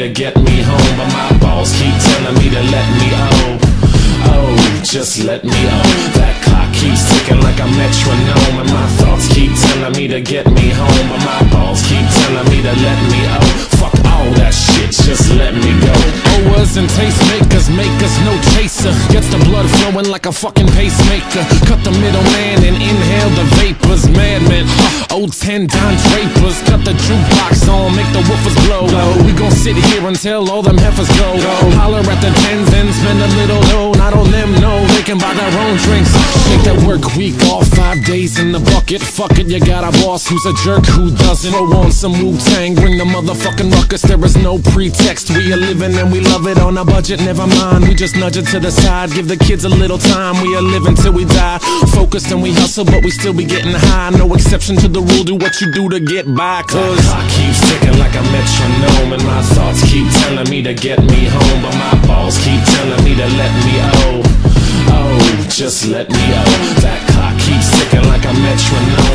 to get me home, but my balls keep telling me to let me oh. Oh, just let me oh. That clock keeps ticking like a metronome, and my thoughts keep telling me to get me home, but my balls keep telling me to let me oh. Fuck all that shit, just let me go. Owers and tastemakers make us no chaser. Gets the blood flowing like a fucking pacemaker. Cut the middleman and inhale the vapors. Old ten Don Drapers. Cut the jukebox on, make the woofers blow. We gon' sit here until all them heifers go. Holler at the tens and spend a little dough. Not on them, no, they can buy their own drinks. That work week off, five days in the bucket. Fuck it, you got a boss who's a jerk who doesn't. Throw on some Wu Tang, bring the motherfucking ruckus. There is no pretext. We are living and we love it on a budget. Never mind, we just nudge it to the side. Give the kids a little time. We are living till we die. Focused and we hustle, but we still be getting high. No exception to the rule. Do what you do to get by. Cause I keep ticking like a metronome, and my thoughts keep telling me to get me home, but my just let me oh. That clock keeps ticking like a metronome.